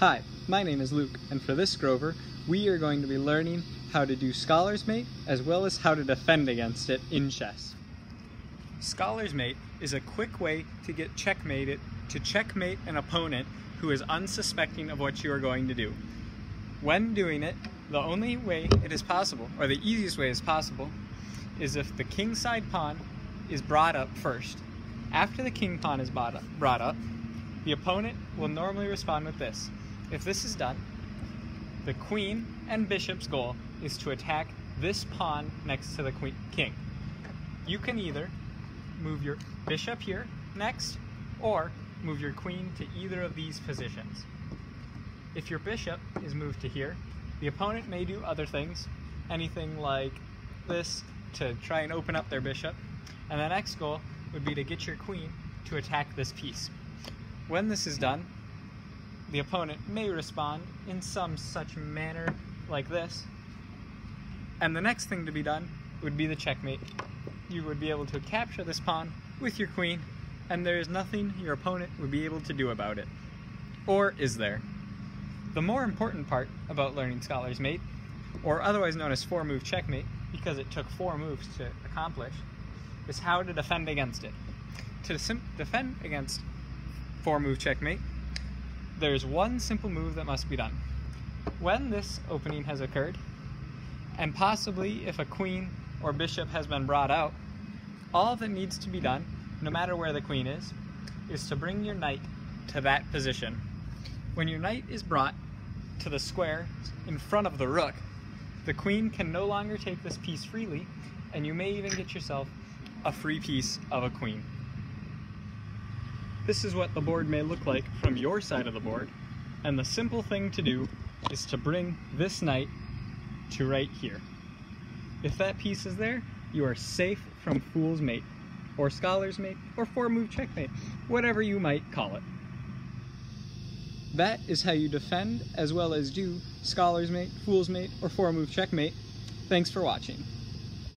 Hi, my name is Luke, and for this Grover, we are going to be learning how to do Scholar's Mate as well as how to defend against it in chess. Scholar's Mate is a quick way to get checkmated to checkmate an opponent who is unsuspecting of what you are going to do. When doing it, the only way it is possible, or the easiest way is possible, is if the king side pawn is brought up first. After the king pawn is brought up, brought up the opponent will normally respond with this. If this is done, the queen and bishop's goal is to attack this pawn next to the queen, king. You can either move your bishop here next, or move your queen to either of these positions. If your bishop is moved to here, the opponent may do other things, anything like this to try and open up their bishop, and the next goal would be to get your queen to attack this piece. When this is done, the opponent may respond in some such manner like this. And the next thing to be done would be the checkmate. You would be able to capture this pawn with your queen, and there is nothing your opponent would be able to do about it. Or is there? The more important part about learning Scholar's Mate, or otherwise known as four move checkmate, because it took four moves to accomplish, is how to defend against it. To defend against four move checkmate, there's one simple move that must be done. When this opening has occurred, and possibly if a queen or bishop has been brought out, all that needs to be done, no matter where the queen is, is to bring your knight to that position. When your knight is brought to the square in front of the rook, the queen can no longer take this piece freely, and you may even get yourself a free piece of a queen. This is what the board may look like from your side of the board, and the simple thing to do is to bring this knight to right here. If that piece is there, you are safe from Fool's Mate, or Scholar's Mate, or Four Move Checkmate, whatever you might call it. That is how you defend as well as do Scholar's Mate, Fool's Mate, or Four Move Checkmate. Thanks for watching.